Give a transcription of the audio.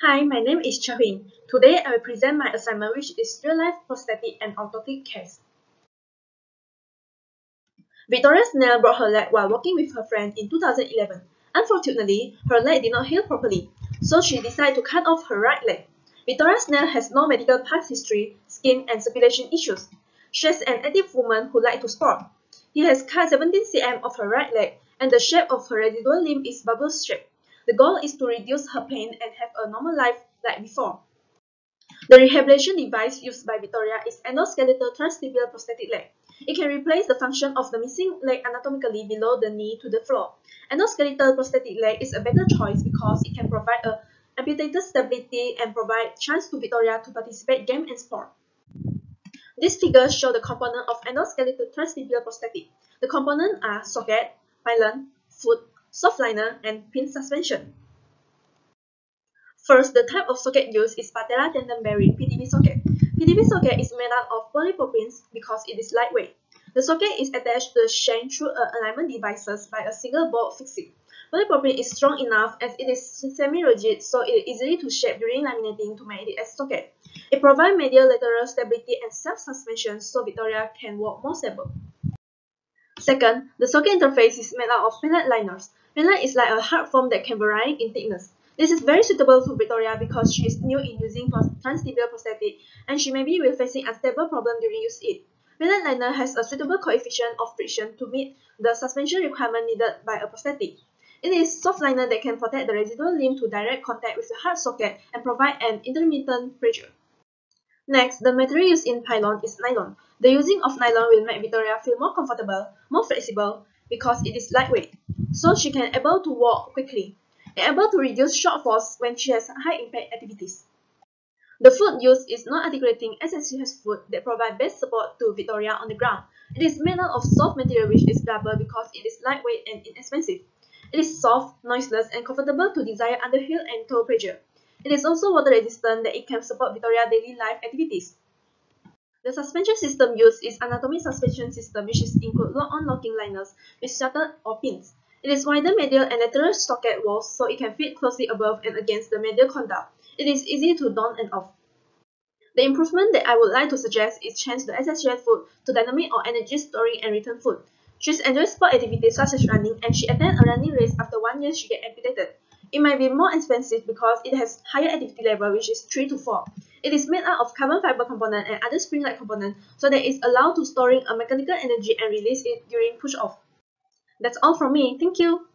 Hi, my name is Chia Hui Ying. Today I will present my assignment which is real-life prosthetic and orthotic case. Victoria Snell broke her leg while walking with her friend in 2011. Unfortunately, her leg did not heal properly, so she decided to cut off her right leg. Victoria Snell has no medical past history, skin and circulation issues. She is an active woman who likes to sport. He has cut 17 cm of her right leg, and the shape of her residual limb is bubble shape. The goal is to reduce her pain and have a normal life like before. The rehabilitation device used by Victoria is endoskeletal transtibial prosthetic leg. It can replace the function of the missing leg anatomically below the knee to the floor. Endoskeletal prosthetic leg is a better choice because it can provide a amputated stability and provide chance to Victoria to participate game and sport. These figures show the component of endoskeletal transtibial prosthetic. The components are socket, pylon, foot, soft liner, and pin suspension. First, the type of socket used is patella tendon bearing PTB socket. PTB socket is made out of polypropylenes because it is lightweight. The socket is attached to the shank through alignment devices by a single bolt fixing. Polypropylene is strong enough as it is semi-rigid so it is easy to shape during laminating to make it as socket. It provides medial lateral stability and self-suspension so Victoria can walk more stable. Second, the socket interface is made out of Pelite liners. Pelite is like a hard foam that can vary in thickness. This is very suitable for Victoria because she is new in using transtibial prosthetic and she may be facing unstable problem during use it. Pelite liner has a suitable coefficient of friction to meet the suspension requirement needed by a prosthetic. It is soft liner that can protect the residual limb to direct contact with the hard socket and provide an intermittent pressure. Next, the material used in pylon is nylon. The using of nylon will make Victoria feel more comfortable, more flexible, because it is lightweight, so she can able to walk quickly, and able to reduce shortfalls when she has high impact activities. The foot used is non-articulating SSUS foot that provide best support to Victoria on the ground. It is made out of soft material which is rubber because it is lightweight and inexpensive. It is soft, noiseless, and comfortable to desire under heel and toe pressure. It is also water resistant that it can support Victoria's daily life activities. The suspension system used is anatomy suspension system which is include lock-on locking liners with shuttle or pins. It is wider medial and lateral socket walls so it can fit closely above and against the medial condyle. It is easy to don and off. The improvement that I would like to suggest is change the SSUS foot to dynamic or energy storing and return foot. She enjoys sport activities such as running and she attended a running race after one year she get amputated. It might be more expensive because it has higher activity level which is 3 to 4. It is made out of carbon fiber component and other spring-like component so that it is allowed to storing a mechanical energy and release it during push-off. That's all from me. Thank you.